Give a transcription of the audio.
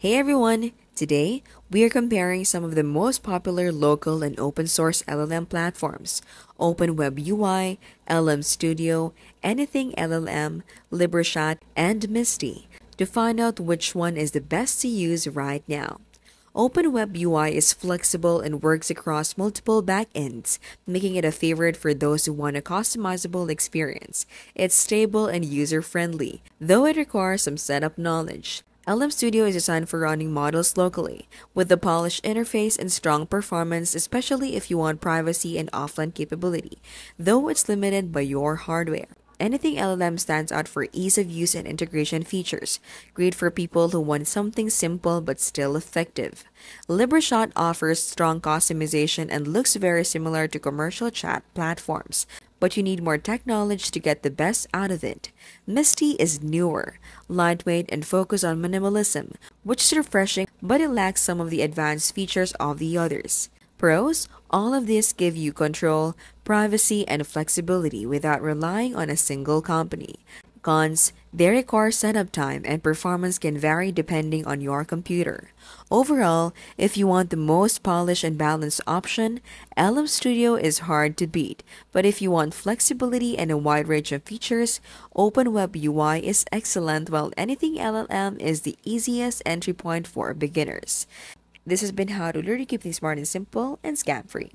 Hey everyone! Today, we are comparing some of the most popular local and open source LLM platforms OpenWeb UI, LM Studio, Anything LLM, LibreChat, and MSTY to find out which one is the best to use right now. OpenWeb UI is flexible and works across multiple backends, making it a favorite for those who want a customizable experience. It's stable and user friendly, though it requires some setup knowledge. LM Studio is designed for running models locally, with a polished interface and strong performance, especially if you want privacy and offline capability, though it's limited by your hardware. Anything LLM stands out for ease of use and integration features, great for people who want something simple but still effective. LibreChat offers strong customization and looks very similar to commercial chat platforms, but you need more tech knowledge to get the best out of it. MSTY is newer, lightweight, and focused on minimalism, which is refreshing, but it lacks some of the advanced features of the others. Pros All of this give you control, privacy, and flexibility without relying on a single company. Cons They require setup time and performance can vary depending on your computer. Overall, if you want the most polished and balanced option, LM Studio is hard to beat. But if you want flexibility and a wide range of features, OpenWeb UI is excellent while Anything LLM is the easiest entry point for beginners. This has been how to to keep things smart and simple and scam free.